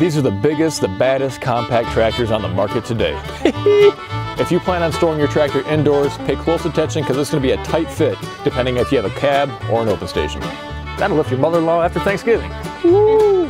These are the biggest, the baddest compact tractors on the market today. if you plan on storing your tractor indoors, pay close attention because it's going to be a tight fit depending if you have a cab or an open station. That'll lift your mother-in-law after Thanksgiving. Woo!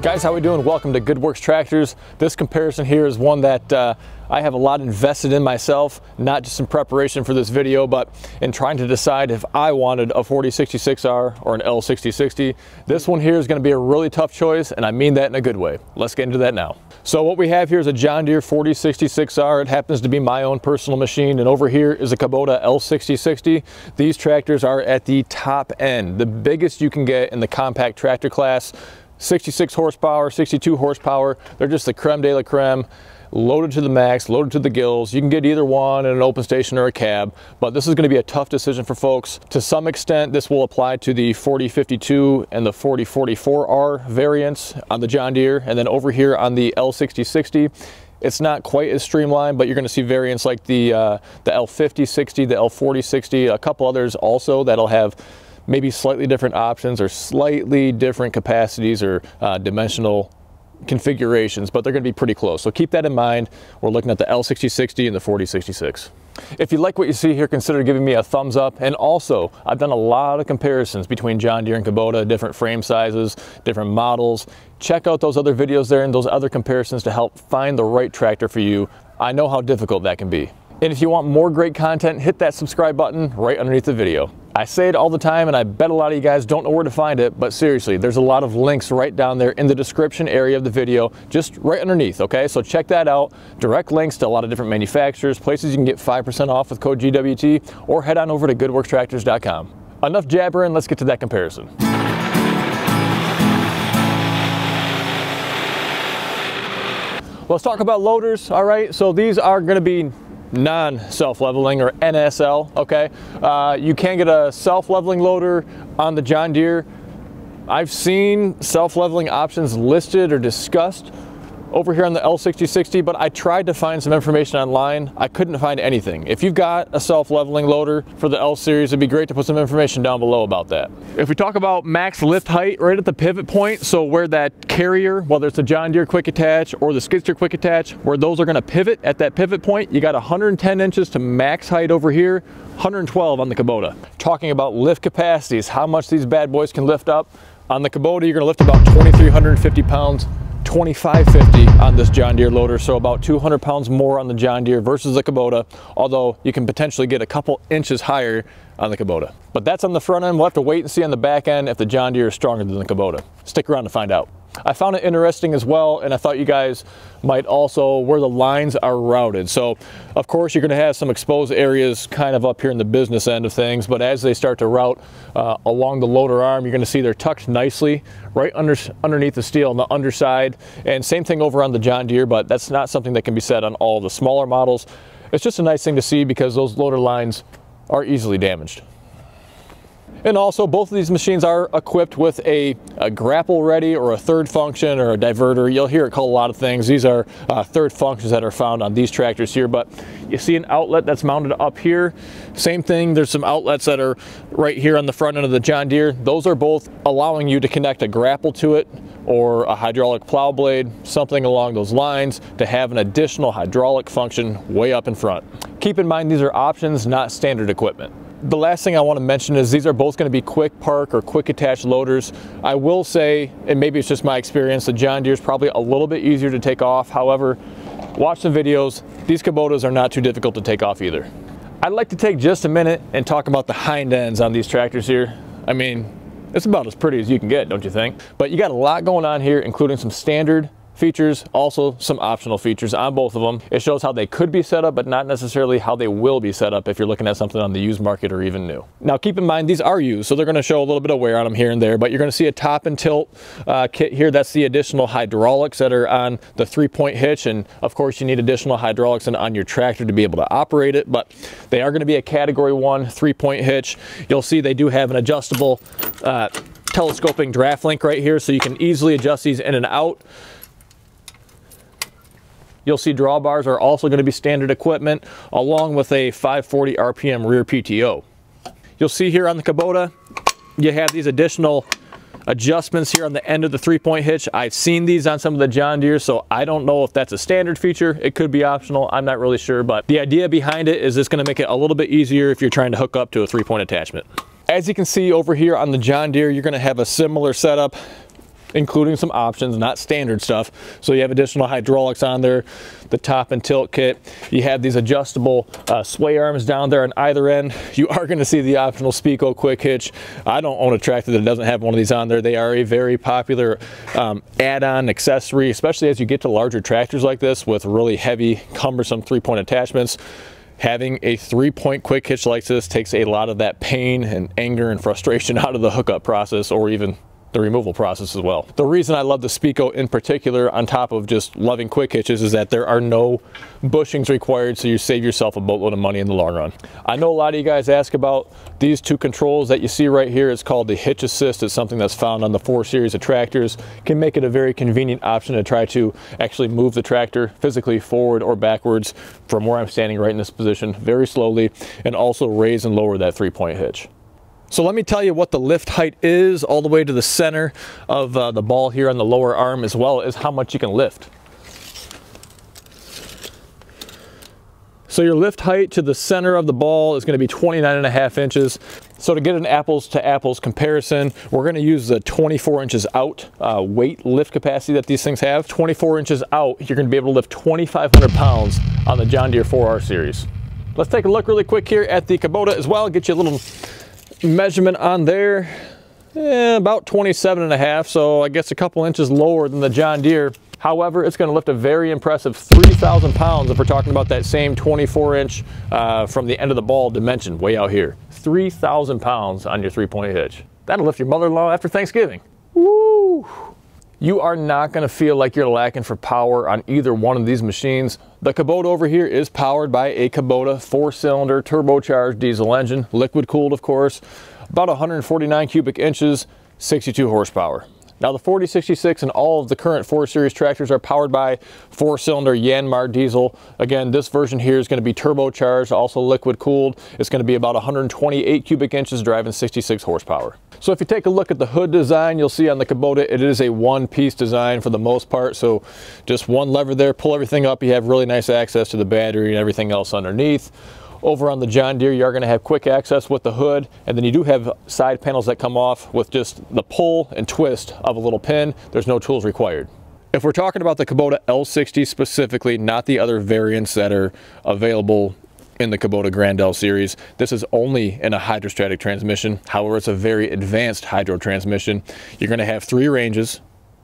Guys, how are we doing? Welcome to Good Works Tractors. This comparison here is one that uh, I have a lot invested in myself, not just in preparation for this video, but in trying to decide if I wanted a 4066R or an L6060. This one here is gonna be a really tough choice, and I mean that in a good way. Let's get into that now. So what we have here is a John Deere 4066R. It happens to be my own personal machine, and over here is a Kubota L6060. These tractors are at the top end, the biggest you can get in the compact tractor class. 66 horsepower, 62 horsepower. They're just the creme de la creme loaded to the max, loaded to the gills. You can get either one in an open station or a cab, but this is gonna be a tough decision for folks. To some extent, this will apply to the 4052 and the 4044R variants on the John Deere, and then over here on the L6060, it's not quite as streamlined, but you're gonna see variants like the, uh, the L5060, the L4060, a couple others also that'll have maybe slightly different options or slightly different capacities or uh, dimensional configurations, but they're going to be pretty close. So keep that in mind. We're looking at the L6060 and the 4066. If you like what you see here, consider giving me a thumbs up. And also, I've done a lot of comparisons between John Deere and Kubota, different frame sizes, different models. Check out those other videos there and those other comparisons to help find the right tractor for you. I know how difficult that can be. And if you want more great content, hit that subscribe button right underneath the video. I say it all the time and I bet a lot of you guys don't know where to find it, but seriously, there's a lot of links right down there in the description area of the video, just right underneath, okay? So check that out. Direct links to a lot of different manufacturers, places you can get 5% off with code GWT, or head on over to goodworkstractors.com. Enough jabbering, let's get to that comparison. Let's talk about loaders, all right? So these are gonna be non-self-leveling or NSL, okay? Uh, you can get a self-leveling loader on the John Deere. I've seen self-leveling options listed or discussed over here on the L6060, but I tried to find some information online. I couldn't find anything. If you've got a self-leveling loader for the L series, it'd be great to put some information down below about that. If we talk about max lift height right at the pivot point, so where that carrier, whether it's a John Deere quick attach or the skid steer quick attach, where those are gonna pivot at that pivot point, you got 110 inches to max height over here, 112 on the Kubota. Talking about lift capacities, how much these bad boys can lift up. On the Kubota, you're gonna lift about 2,350 pounds 2550 on this John Deere loader, so about 200 pounds more on the John Deere versus the Kubota, although you can potentially get a couple inches higher on the Kubota. But that's on the front end. We'll have to wait and see on the back end if the John Deere is stronger than the Kubota. Stick around to find out. I found it interesting as well, and I thought you guys might also where the lines are routed. So, of course, you're going to have some exposed areas kind of up here in the business end of things, but as they start to route uh, along the loader arm, you're going to see they're tucked nicely right under, underneath the steel on the underside. And same thing over on the John Deere, but that's not something that can be said on all the smaller models. It's just a nice thing to see because those loader lines are easily damaged. And also both of these machines are equipped with a, a, grapple ready or a third function or a diverter. You'll hear it called a lot of things. These are uh, third functions that are found on these tractors here, but you see an outlet that's mounted up here. Same thing, there's some outlets that are right here on the front end of the John Deere. Those are both allowing you to connect a grapple to it or a hydraulic plow blade, something along those lines to have an additional hydraulic function way up in front. Keep in mind these are options, not standard equipment. The last thing I want to mention is these are both going to be quick park or quick attach loaders. I will say, and maybe it's just my experience, the John Deere is probably a little bit easier to take off. However, watch some videos. These Kubotas are not too difficult to take off either. I'd like to take just a minute and talk about the hind ends on these tractors here. I mean, it's about as pretty as you can get, don't you think? But you got a lot going on here, including some standard features, also some optional features on both of them. It shows how they could be set up, but not necessarily how they will be set up if you're looking at something on the used market or even new. Now keep in mind, these are used, so they're gonna show a little bit of wear on them here and there, but you're gonna see a top and tilt uh, kit here. That's the additional hydraulics that are on the three-point hitch, and of course you need additional hydraulics on your tractor to be able to operate it, but they are gonna be a category one three-point hitch. You'll see they do have an adjustable uh, telescoping draft link right here, so you can easily adjust these in and out. You'll see drawbars are also going to be standard equipment along with a 540 RPM rear PTO. You'll see here on the Kubota, you have these additional adjustments here on the end of the three-point hitch. I've seen these on some of the John Deere, so I don't know if that's a standard feature. It could be optional. I'm not really sure, but the idea behind it is it's gonna make it a little bit easier if you're trying to hook up to a three-point attachment. As you can see over here on the John Deere, you're gonna have a similar setup including some options, not standard stuff. So you have additional hydraulics on there, the top and tilt kit. You have these adjustable uh, sway arms down there on either end. You are gonna see the optional Speeco quick hitch. I don't own a tractor that doesn't have one of these on there. They are a very popular um, add-on accessory, especially as you get to larger tractors like this with really heavy, cumbersome three-point attachments having a three-point quick hitch like this takes a lot of that pain and anger and frustration out of the hookup process or even the removal process as well. The reason I love the Speeco in particular on top of just loving quick hitches is that there are no bushings required so you save yourself a boatload of money in the long run. I know a lot of you guys ask about these two controls that you see right here. It's called the hitch assist. It's something that's found on the 4 series of tractors. Can make it a very convenient option to try to actually move the tractor physically forward or backwards from where I'm standing right in this position very slowly and also raise and lower that three point hitch. So let me tell you what the lift height is all the way to the center of uh, the ball here on the lower arm as well as how much you can lift. So your lift height to the center of the ball is going to be 29 and a half inches. So to get an apples to apples comparison, we're going to use the 24 inches out uh, weight lift capacity that these things have. 24 inches out, you're going to be able to lift 2,500 pounds on the John Deere 4R series. Let's take a look really quick here at the Kubota as well, get you a little measurement on there, eh, about 27 and a half, so I guess a couple inches lower than the John Deere. However, it's going to lift a very impressive 3,000 pounds if we're talking about that same 24 inch uh, from the end of the ball dimension way out here. 3,000 pounds on your three-point hitch. That'll lift your mother-in-law after Thanksgiving. Woo! You are not going to feel like you're lacking for power on either one of these machines. The Kubota over here is powered by a Kubota four-cylinder turbocharged diesel engine, liquid cooled of course, about 149 cubic inches, 62 horsepower. Now the 4066 and all of the current 4 Series tractors are powered by 4-cylinder Yanmar diesel. Again, this version here is going to be turbocharged, also liquid cooled. It's going to be about 128 cubic inches driving 66 horsepower. So if you take a look at the hood design, you'll see on the Kubota, it is a one-piece design for the most part. So just one lever there, pull everything up. You have really nice access to the battery and everything else underneath. Over on the John Deere, you are going to have quick access with the hood, and then you do have side panels that come off with just the pull and twist of a little pin. There's no tools required. If we're talking about the Kubota L60 specifically, not the other variants that are available in the Kubota Grand L series. This is only in a hydrostatic transmission. However, it's a very advanced hydro transmission. You're going to have three ranges,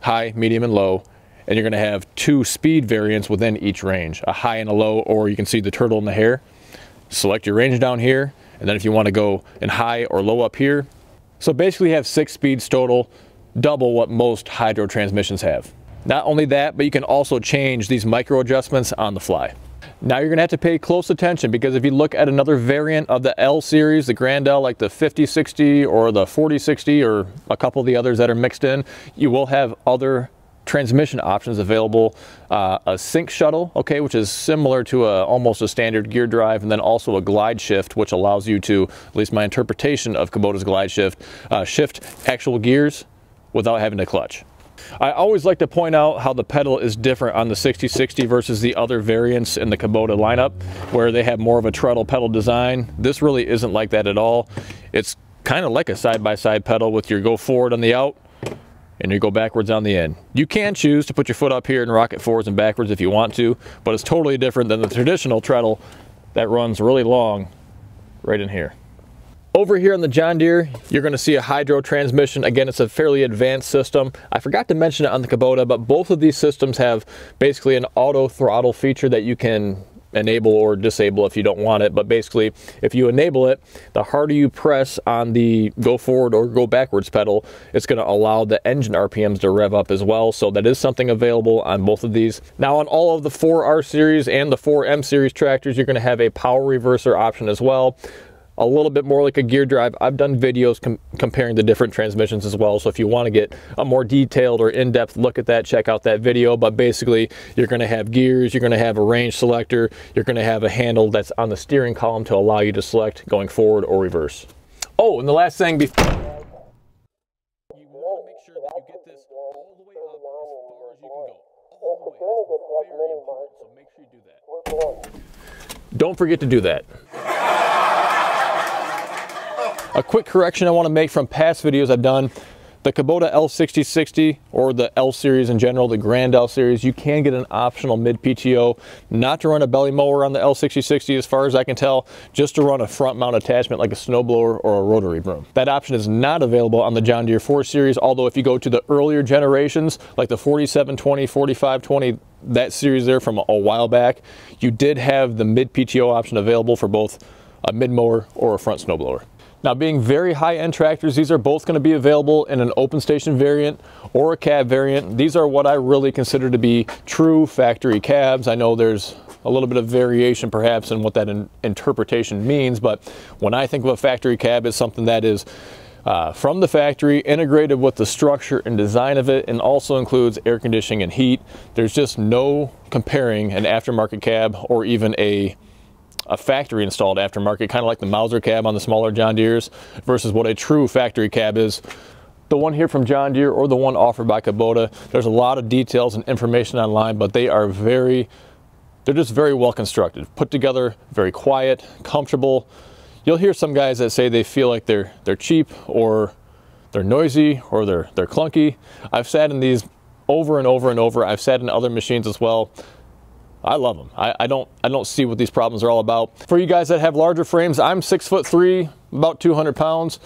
high, medium, and low, and you're going to have two speed variants within each range, a high and a low, or you can see the turtle in the hare. Select your range down here, and then if you want to go in high or low up here. So basically you have six speeds total, double what most hydro transmissions have. Not only that, but you can also change these micro adjustments on the fly. Now you're going to have to pay close attention because if you look at another variant of the L series, the Grand L, like the 5060 or the 4060 or a couple of the others that are mixed in, you will have other transmission options available. Uh, a sync shuttle, okay, which is similar to a, almost a standard gear drive, and then also a glide shift, which allows you to, at least my interpretation of Kubota's glide shift, uh, shift actual gears without having to clutch. I always like to point out how the pedal is different on the 6060 versus the other variants in the Kubota lineup where they have more of a treadle pedal design. This really isn't like that at all. It's kind of like a side-by-side -side pedal with your go forward on the out and you go backwards on the end. You can choose to put your foot up here and rock it forwards and backwards if you want to, but it's totally different than the traditional treadle that runs really long right in here. Over here on the John Deere, you're gonna see a hydro transmission. Again, it's a fairly advanced system. I forgot to mention it on the Kubota, but both of these systems have basically an auto throttle feature that you can enable or disable if you don't want it. But basically, if you enable it, the harder you press on the go forward or go backwards pedal, it's going to allow the engine RPMs to rev up as well. So that is something available on both of these. Now on all of the 4R series and the 4M series tractors, you're going to have a power reverser option as well a little bit more like a gear drive. I've done videos com comparing the different transmissions as well. So if you want to get a more detailed or in-depth look at that, check out that video. But basically, you're going to have gears, you're going to have a range selector, you're going to have a handle that's on the steering column to allow you to select going forward or reverse. Oh, and the last thing before you want to make you get this the you can go. Make sure that. Don't forget to do that. A quick correction I want to make from past videos I've done. The Kubota L6060 or the L series in general, the Grand L series, you can get an optional mid PTO, not to run a belly mower on the L6060 as far as I can tell, just to run a front mount attachment like a snowblower or a rotary broom. That option is not available on the John Deere 4 series, although if you go to the earlier generations, like the 4720, 4520, that series there from a while back, you did have the mid PTO option available for both a mid mower or a front snowblower. Now being very high-end tractors, these are both going to be available in an open station variant or a cab variant. These are what I really consider to be true factory cabs. I know there's a little bit of variation perhaps in what that in interpretation means, but when I think of a factory cab, it's something that is uh, from the factory, integrated with the structure and design of it, and also includes air conditioning and heat. There's just no comparing an aftermarket cab or even a a factory installed aftermarket, kind of like the Mauser cab on the smaller John Deere's versus what a true factory cab is. The one here from John Deere or the one offered by Kubota, there's a lot of details and information online, but they are very, they're just very well constructed, put together, very quiet, comfortable. You'll hear some guys that say they feel like they're they're cheap or they're noisy or they're they're clunky. I've sat in these over and over and over. I've sat in other machines as well. I love them. I, I, don't I don't see what these problems are all about. For you guys that have larger frames, I'm six foot three, about 200 pounds.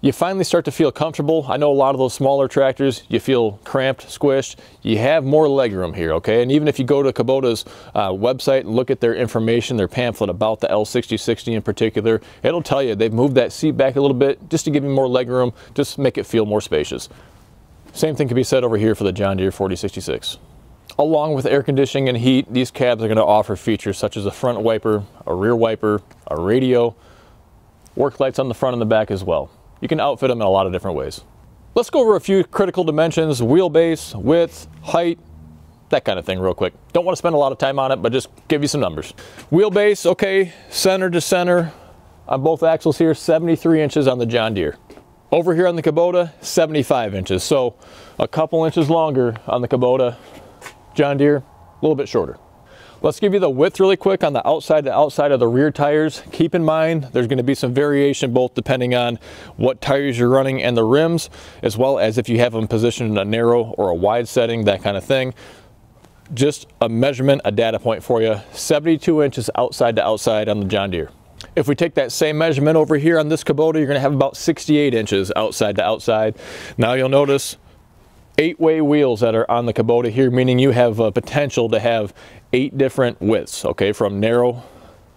You finally start to feel comfortable. I know a lot of those smaller tractors, you feel cramped, squished. You have more legroom here, okay? And even if you go to Kubota's uh, website and look at their information, their pamphlet about the L6060 in particular, it'll tell you they've moved that seat back a little bit just to give you more legroom, just make it feel more spacious. Same thing can be said over here for the John Deere 4066. Along with air conditioning and heat, these cabs are going to offer features such as a front wiper, a rear wiper, a radio, work lights on the front and the back as well. You can outfit them in a lot of different ways. Let's go over a few critical dimensions, wheelbase, width, height, that kind of thing real quick. Don't want to spend a lot of time on it, but just give you some numbers. Wheelbase, okay, center to center on both axles here, 73 inches on the John Deere. Over here on the Kubota, 75 inches. So a couple inches longer on the Kubota John Deere, a little bit shorter. Let's give you the width really quick on the outside to outside of the rear tires. Keep in mind, there's gonna be some variation both depending on what tires you're running and the rims, as well as if you have them positioned in a narrow or a wide setting, that kind of thing. Just a measurement, a data point for you, 72 inches outside to outside on the John Deere. If we take that same measurement over here on this Kubota, you're gonna have about 68 inches outside to outside. Now you'll notice eight-way wheels that are on the Kubota here, meaning you have a potential to have eight different widths, okay, from narrow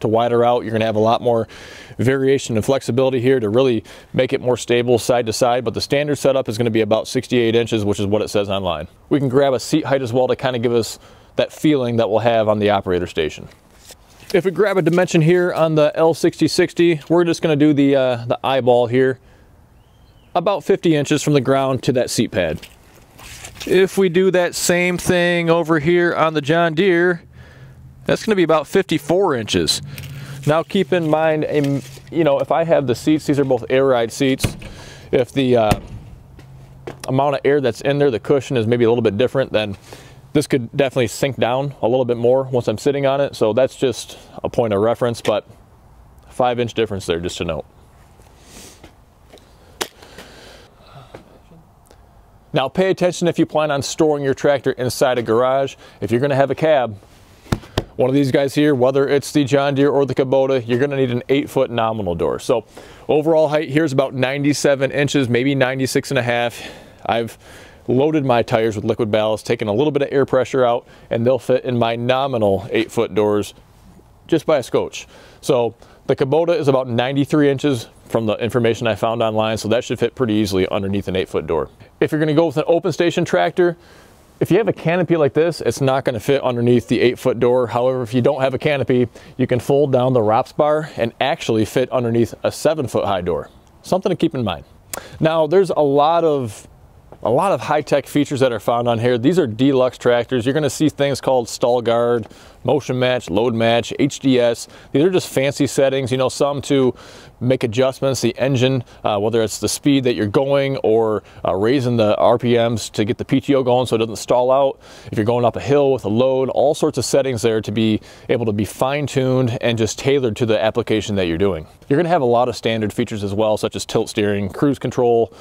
to wider out. You're gonna have a lot more variation and flexibility here to really make it more stable side to side, but the standard setup is gonna be about 68 inches, which is what it says online. We can grab a seat height as well to kind of give us that feeling that we'll have on the operator station. If we grab a dimension here on the L6060, we're just gonna do the, uh, the eyeball here, about 50 inches from the ground to that seat pad. If we do that same thing over here on the John Deere, that's going to be about 54 inches. Now keep in mind, you know, if I have the seats, these are both air ride seats. If the uh, amount of air that's in there, the cushion is maybe a little bit different, then this could definitely sink down a little bit more once I'm sitting on it. So that's just a point of reference, but five inch difference there just to note. Now pay attention if you plan on storing your tractor inside a garage. If you're gonna have a cab, one of these guys here, whether it's the John Deere or the Kubota, you're gonna need an eight foot nominal door. So overall height here is about 97 inches, maybe 96 and a half. I've loaded my tires with liquid ballast, taken a little bit of air pressure out, and they'll fit in my nominal eight foot doors just by a scotch. So the Kubota is about 93 inches from the information I found online, so that should fit pretty easily underneath an eight foot door. If you're gonna go with an open station tractor, if you have a canopy like this, it's not gonna fit underneath the eight foot door. However, if you don't have a canopy, you can fold down the ROPS bar and actually fit underneath a seven foot high door. Something to keep in mind. Now, there's a lot of a lot of high-tech features that are found on here. These are deluxe tractors. You're gonna see things called stall guard, motion match, load match, HDS. These are just fancy settings, you know, some to make adjustments, the engine, uh, whether it's the speed that you're going or uh, raising the RPMs to get the PTO going so it doesn't stall out. If you're going up a hill with a load, all sorts of settings there to be able to be fine-tuned and just tailored to the application that you're doing. You're gonna have a lot of standard features as well, such as tilt steering, cruise control,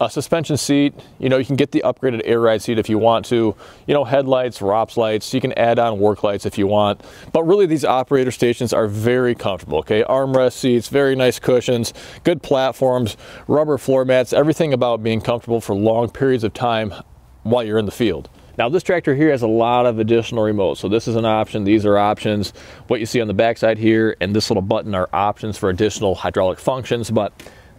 a suspension seat, you know, you can get the upgraded air ride seat if you want to, you know, headlights, ROPS lights, you can add on work lights if you want. But really these operator stations are very comfortable, okay? Armrest seats, very nice cushions, good platforms, rubber floor mats, everything about being comfortable for long periods of time while you're in the field. Now this tractor here has a lot of additional remotes. So this is an option, these are options. What you see on the backside here and this little button are options for additional hydraulic functions, but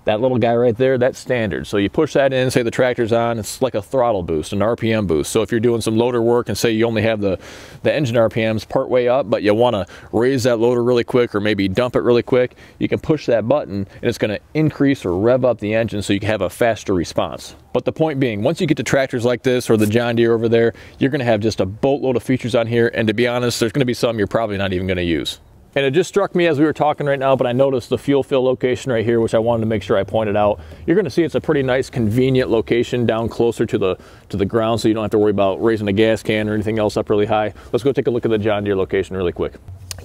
that little guy right there, that's standard. So you push that in, say the tractor's on, it's like a throttle boost, an RPM boost. So if you're doing some loader work and say you only have the, the engine RPMs part way up, but you wanna raise that loader really quick or maybe dump it really quick, you can push that button and it's gonna increase or rev up the engine so you can have a faster response. But the point being, once you get to tractors like this or the John Deere over there, you're gonna have just a boatload of features on here. And to be honest, there's gonna be some you're probably not even gonna use. And it just struck me as we were talking right now, but I noticed the fuel fill location right here, which I wanted to make sure I pointed out. You're gonna see it's a pretty nice, convenient location down closer to the, to the ground, so you don't have to worry about raising a gas can or anything else up really high. Let's go take a look at the John Deere location really quick.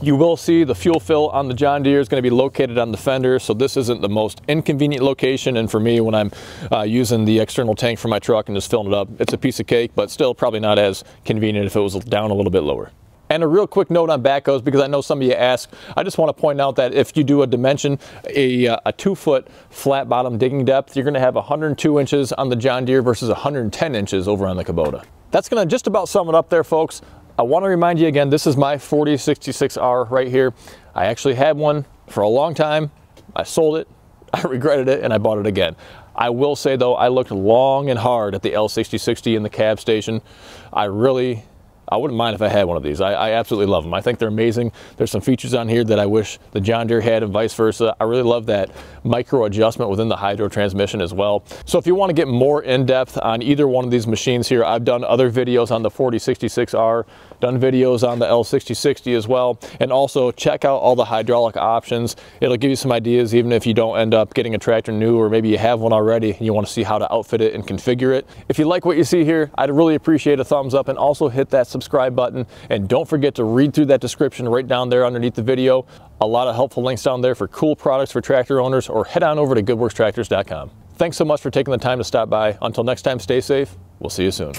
You will see the fuel fill on the John Deere is going to be located on the fender, so this isn't the most inconvenient location. And for me, when I'm uh, using the external tank for my truck and just filling it up, it's a piece of cake, but still probably not as convenient if it was down a little bit lower. And a real quick note on backhoes, because I know some of you ask, I just want to point out that if you do a dimension, a, uh, a two foot flat bottom digging depth, you're going to have 102 inches on the John Deere versus 110 inches over on the Kubota. That's going to just about sum it up there, folks. I want to remind you again, this is my 4066R right here. I actually had one for a long time. I sold it, I regretted it, and I bought it again. I will say though, I looked long and hard at the L6060 in the cab station. I really I wouldn't mind if I had one of these. I, I, absolutely love them. I think they're amazing. There's some features on here that I wish the John Deere had and vice versa. I really love that micro adjustment within the hydro transmission as well. So if you want to get more in depth on either one of these machines here, I've done other videos on the 4066R done videos on the L6060 as well. And also check out all the hydraulic options. It'll give you some ideas even if you don't end up getting a tractor new or maybe you have one already and you want to see how to outfit it and configure it. If you like what you see here, I'd really appreciate a thumbs up and also hit that subscribe button. And don't forget to read through that description right down there underneath the video. A lot of helpful links down there for cool products for tractor owners or head on over to goodworkstractors.com. Thanks so much for taking the time to stop by. Until next time, stay safe. We'll see you soon.